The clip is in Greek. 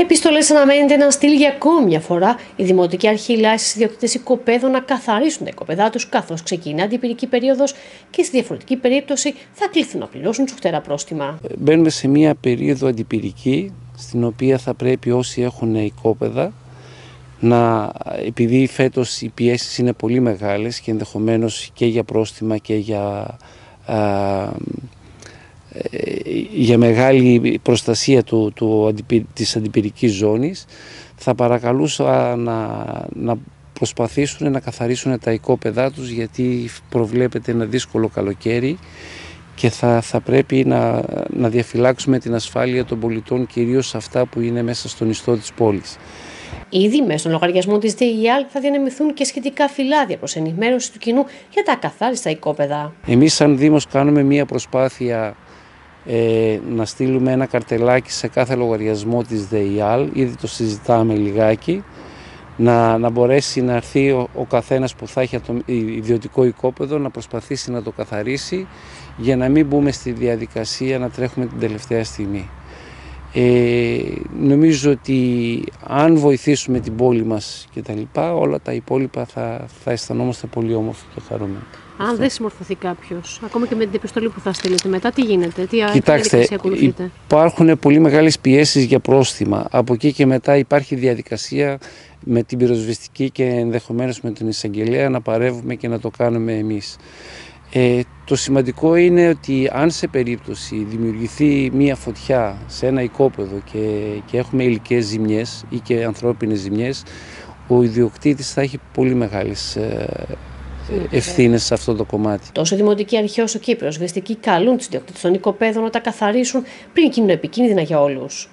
Επιστολές αναμένεται να στείλει για ακόμη μια φορά η Δημοτική Αρχή Λάση στις ιδιοκτήτες οικοπαίδων να καθαρίσουν τα οικοπαίδά τους καθώς ξεκινά αντιπυρική περίοδος και στη διαφορετική περίπτωση θα κληθούν να πληρώσουν τσουχτέρα πρόστιμα. Μπαίνουμε σε μια περίοδο αντιπυρική στην οποία θα πρέπει όσοι έχουν οικόπεδα να, επειδή φέτος οι πιέσεις είναι πολύ μεγάλες και ενδεχομένως και για πρόστιμα και για ε, για μεγάλη προστασία του, του, της αντιπυρικής ζώνης θα παρακαλούσα να, να προσπαθήσουν να καθαρίσουν τα οικόπεδά τους γιατί προβλέπεται ένα δύσκολο καλοκαίρι και θα, θα πρέπει να, να διαφυλάξουμε την ασφάλεια των πολιτών κυρίως αυτά που είναι μέσα στον ιστό της πόλης. Ήδη μέσα στον λογαριασμό της ΔΕΙΑΛ θα διανεμηθούν και σχετικά φυλάδια προς ενημέρωση του κοινού για τα ακαθάριστα οικόπεδα. Εμείς σαν Δήμος κάνουμε μία προσπάθεια ε, να στείλουμε ένα καρτελάκι σε κάθε λογαριασμό της ΔΕΙΑΛ, ήδη το συζητάμε λιγάκι, να, να μπορέσει να έρθει ο, ο καθένας που θα έχει το ιδιωτικό οικόπεδο να προσπαθήσει να το καθαρίσει για να μην μπούμε στη διαδικασία να τρέχουμε την τελευταία στιγμή. Ε, νομίζω ότι αν βοηθήσουμε την πόλη μας και τα λοιπά, όλα τα υπόλοιπα θα, θα αισθανόμαστε πολύ όμορφοι και χαρούμενοι. Αν δεν συμμορφωθεί κάποιος, ακόμα και με την επιστολή που θα στείλετε μετά, τι γίνεται, τι Κοιτάξτε, ακολουθείτε; Υπάρχουν πολύ μεγάλες πιέσεις για πρόστιμα. Από εκεί και μετά υπάρχει διαδικασία με την πυροσβεστική και ενδεχομένως με την εισαγγελέα να παρεύουμε και να το κάνουμε εμείς. Ε, το σημαντικό είναι ότι αν σε περίπτωση δημιουργηθεί μία φωτιά σε ένα οικόπεδο και, και έχουμε υλικές ζημιές ή και ανθρώπινες ζημιές, ο ιδιοκτήτης θα έχει πολύ μεγάλες ε, ευθύνες σε αυτό το κομμάτι. Τόσο η Δημοτική Αρχή όσο και η Πυροσβεστική καλούν τους ιδιοκτήτες των οικοπαίδων να τα καθαρίσουν πριν γίνουν επικίνδυνα για όλους.